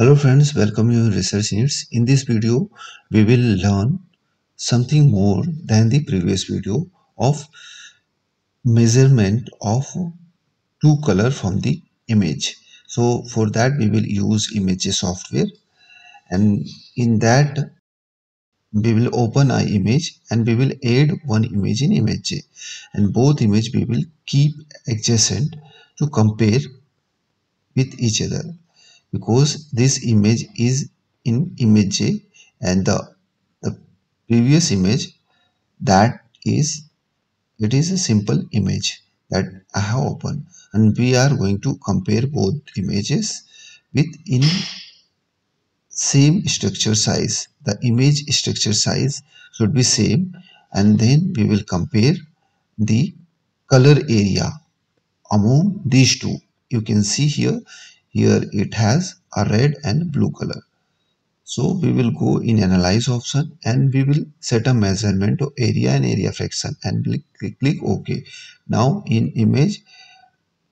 Hello friends, welcome you Research Needs. In this video, we will learn something more than the previous video of measurement of two color from the image. So for that we will use image software and in that we will open our image and we will add one image in image and both image we will keep adjacent to compare with each other because this image is in image J and the, the previous image that is it is a simple image that I have opened. And we are going to compare both images with in same structure size. The image structure size should be same and then we will compare the color area among these two. You can see here here it has a red and blue color. So we will go in analyze option and we will set a measurement of area and area fraction and click, click ok. Now in image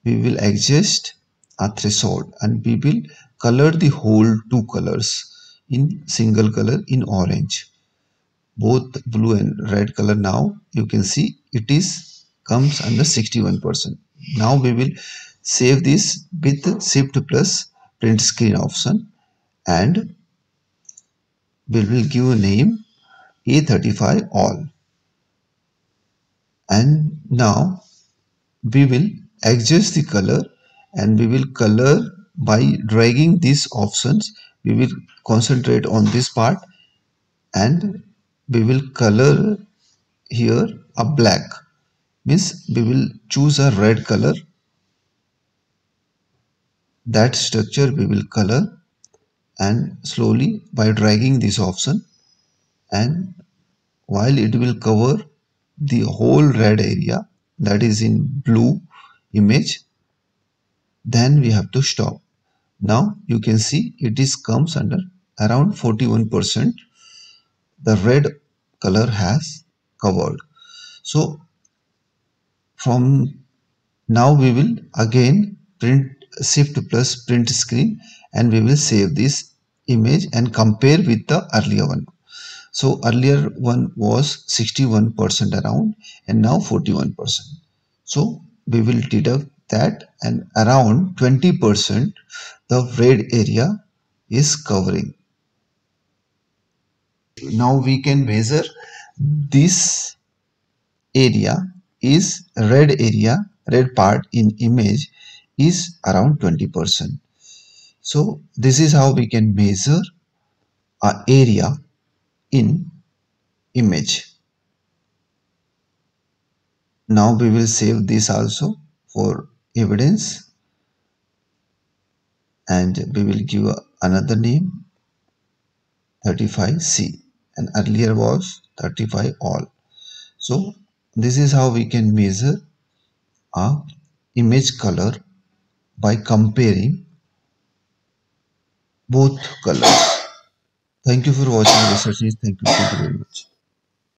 we will adjust a threshold and we will color the whole two colors in single color in orange. Both blue and red color now you can see it is comes under 61 percent now we will save this with shift plus print screen option and we will give a name A35 all. And now we will adjust the color and we will color by dragging these options. We will concentrate on this part and we will color here a black means we will choose a red color. That structure we will color and slowly by dragging this option and while it will cover the whole red area that is in blue image then we have to stop. Now you can see it is comes under around 41 percent. The red color has covered. So from now we will again print shift plus print screen and we will save this image and compare with the earlier one. So earlier one was 61 percent around and now 41 percent. So we will deduct that and around 20 percent the red area is covering. Now we can measure this area is red area red part in image is around 20%. So this is how we can measure a area in image. Now we will save this also for evidence and we will give another name 35C and earlier was 35 all. So this is how we can measure a image color by comparing both colors. Thank you for watching research. Thank you, thank you very much.